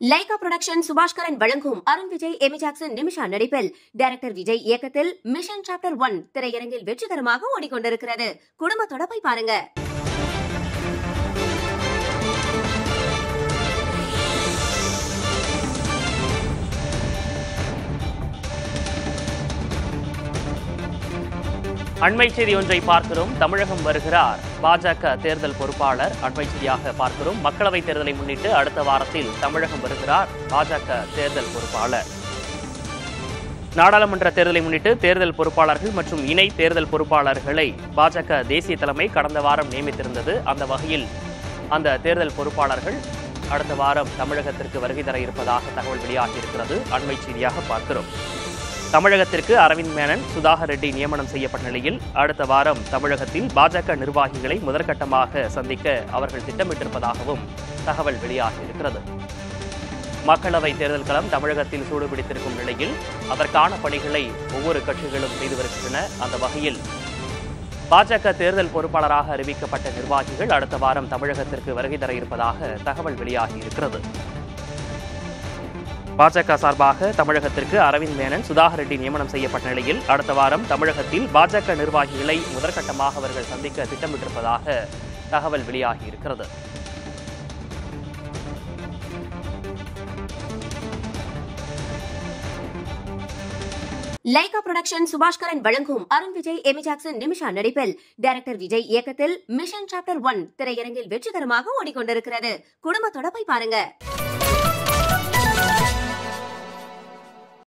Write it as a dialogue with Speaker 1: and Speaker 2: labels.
Speaker 1: Lyca production Subaskaran வழங்கும் Arun Vijay Amy Jackson Nimisha நடிப்பில். Director Vijay இயக்கத்தில் மிஷன் சாப்டர் ஒன் திரையரங்கில் வெற்றிகரமாக ஓடிக்கொண்டிருக்கிறது. குடும்பத்தோட போய் பாருங்க.
Speaker 2: அண்மை செய்தி ஒன்றை பார்க்கிறோம். தமிழகம் வருகிறார். பாஜக தேர்தல் பொறுப்பாளர். அண்மை செய்தியாக பார்க்கிறோம். மக்களவைத் தேர்தலை முன்னிட்டு அடுத்த வாரத்தில் தமிழகம் வருகிறார் பாஜக தேர்தல் பொறுப்பாளர். நாடாளுமன்ற தேர்தலை முன்னிட்டு தேர்தல் பொறுப்பாளர்கள் மற்றும் இணை தேர்தல் பொறுப்பாளர்களை பாஜக தேசிய தலைமை கடந்த வாரம் நியமித்திருந்தது. அந்த வகையில் அந்த தேர்தல் பொறுப்பாளர்கள் அடுத்த வாரம் தமிழகத்திற்கு வருகை தர இருப்பதாக தகவல் வெளியாகியிருக்கிறது. அண்மை செய்தியாக பார்க்கிறோம். தமிழகத்திற்கு அரவிந்த் மேனன் சுதாகர் ரெட்டி நியமனம் செய்யப்பட்ட நிலையில் அடுத்த வாரம் தமிழகத்தில் பாஜக நிர்வாகிகளை முதற்கட்டமாக சந்திக்க அவர்கள் திட்டமிட்டிருப்பதாகவும் தகவல் வெளியாகியிருக்கிறது. மக்களவை தேர்தல் களம் தமிழகத்தில் சூடுபிடித்திருக்கும் நிலையில் அதற்கான பணிகளை ஒவ்வொரு கட்சிகளும் செய்து வருகின்றன. அந்த வகையில் பாஜக தேர்தல் பொறுப்பாளராக அறிவிக்கப்பட்ட நிர்வாகிகள் அடுத்த வாரம் தமிழகத்திற்கு வருகை தர இருப்பதாக தகவல் வெளியாகியிருக்கிறது. பாஜக சார்பாக தமிழகத்திற்கு அரவிந்த் மேனன் சுதாகர் ரெட்டி நியமனம் செய்யப்பட்ட நிலையில் அடுத்த வாரம் தமிழகத்தில் பாஜக நிர்வாகிகளை முதற்கட்டமாக அவர்கள் சந்திக்க திட்டமிட்டிருப்பதாக தகவல் வெளியாகியிருக்கிறது
Speaker 1: லைகா புரொடக்ஷன் சுபாஷ்கரன் வழங்கும் அருண் விஜய் எமி ஜாக்சன் நிமிஷா நடிப்பில். டைரக்டர் விஜய் இயக்கத்தில் மிஷன் சாப்டர் ஒன் திரையரங்கில் வெற்றிகரமாக ஓடிக்கொண்டிருக்கிறது. குடும்பத்தோட போய் பாருங்க.